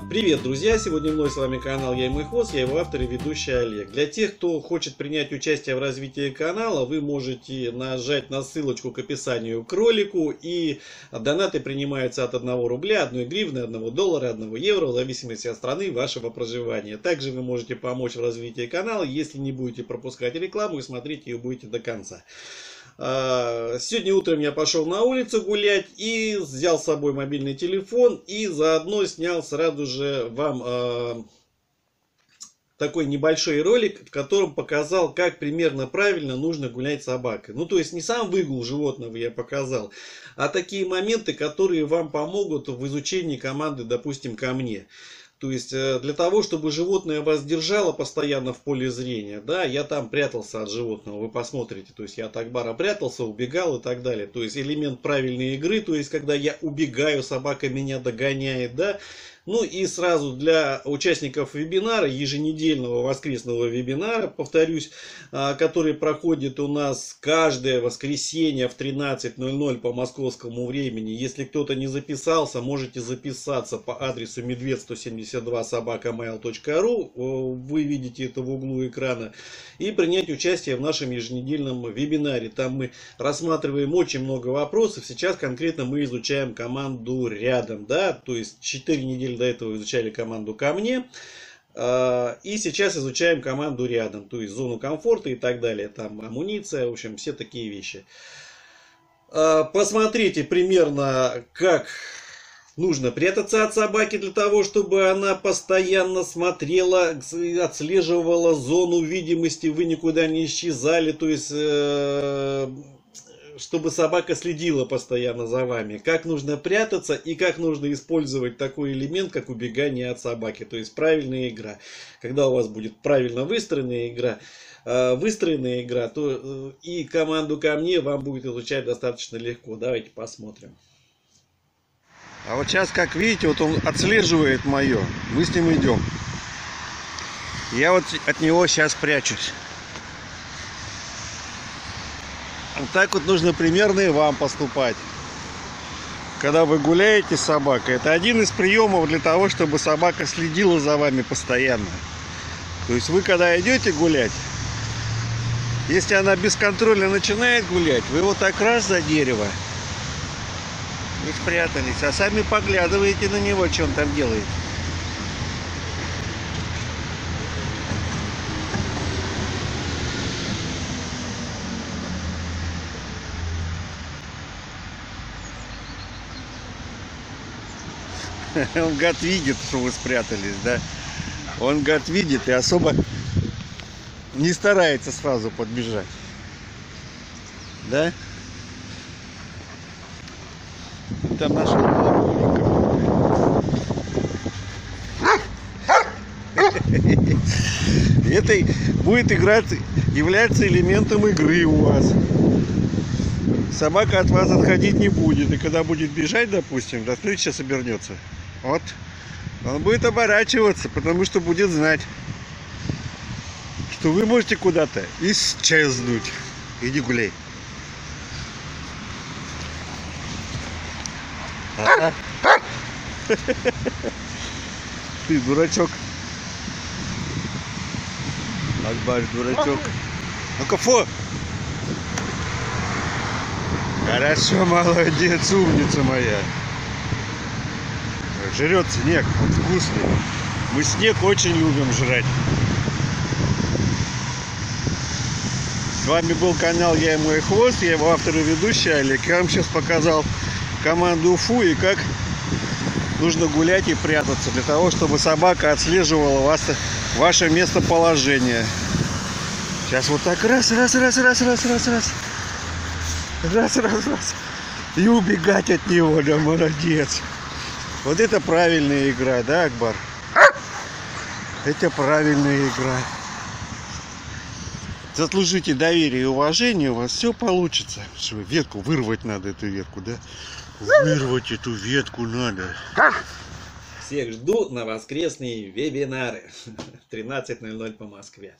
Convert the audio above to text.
Привет, друзья! Сегодня мной с вами канал Я и мой хвост, я его автор и ведущий Олег. Для тех, кто хочет принять участие в развитии канала, вы можете нажать на ссылочку к описанию к ролику и донаты принимаются от 1 рубля, 1 гривны, 1 доллара, 1 евро, в зависимости от страны вашего проживания. Также вы можете помочь в развитии канала, если не будете пропускать рекламу и смотреть ее будете до конца. А, сегодня утром я пошел на улицу гулять и взял с собой мобильный телефон и заодно снял сразу же вам а, такой небольшой ролик, в котором показал, как примерно правильно нужно гулять собакой. Ну, то есть не сам выгул животного я показал, а такие моменты, которые вам помогут в изучении команды, допустим, ко мне. То есть э, для того, чтобы животное вас держало постоянно в поле зрения, да, я там прятался от животного, вы посмотрите, то есть я от Акбара прятался, убегал и так далее. То есть элемент правильной игры, то есть когда я убегаю, собака меня догоняет, да, ну и сразу для участников вебинара, еженедельного воскресного вебинара, повторюсь, а, который проходит у нас каждое воскресенье в 13.00 по московскому времени. Если кто-то не записался, можете записаться по адресу медведь 172 собакамейл.ру. Вы видите это в углу экрана. И принять участие в нашем еженедельном вебинаре. Там мы рассматриваем очень много вопросов. Сейчас конкретно мы изучаем команду рядом. Да? То есть 4 недели до этого изучали команду ко мне. А, и сейчас изучаем команду рядом, то есть зону комфорта и так далее. Там амуниция, в общем, все такие вещи. А, посмотрите примерно, как нужно прятаться от собаки для того, чтобы она постоянно смотрела, отслеживала зону видимости, вы никуда не исчезали, то есть э, чтобы собака следила постоянно за вами, как нужно прятаться и как нужно использовать такой элемент, как убегание от собаки, то есть правильная игра. Когда у вас будет правильно выстроенная игра, э, выстроенная игра, то э, и команду ко мне вам будет изучать достаточно легко. Давайте посмотрим. А вот сейчас, как видите, вот он отслеживает мое. Мы с ним идем. Я вот от него сейчас прячусь. Вот так вот нужно примерно и вам поступать. Когда вы гуляете с собакой, это один из приемов для того, чтобы собака следила за вами постоянно. То есть вы когда идете гулять, если она бесконтрольно начинает гулять, вы вот так раз за дерево и спрятались, а сами поглядываете на него, что он там делает. Он гад видит, что вы спрятались, да? Он гад видит и особо не старается сразу подбежать. Да? Там нашел Это будет играть, являться элементом игры у вас. Собака от вас отходить не будет. И когда будет бежать, допустим, да, смотрите, сейчас обернется. Вот. Он будет оборачиваться, потому что будет знать, что вы можете куда-то исчезнуть. Иди гуляй. Ты дурачок. Акбаш, дурачок. Ну-ка, фу! Хорошо, молодец, умница моя жрет снег, он вкусный. Мы снег очень любим жрать. С вами был канал Я и мой хвост, я его автор и ведущий Олег. Я вам сейчас показал команду Уфу и как нужно гулять и прятаться для того, чтобы собака отслеживала вас, ваше местоположение. Сейчас вот так раз, раз, раз, раз, раз, раз, раз. Раз, раз, раз. И убегать от него, да молодец. Вот это правильная игра, да, Акбар? Это правильная игра. Заслужите доверие и уважение, у вас все получится. Что, ветку вырвать надо, эту ветку, да? Вырвать эту ветку надо. Всех жду на воскресные вебинары. 13.00 по Москве.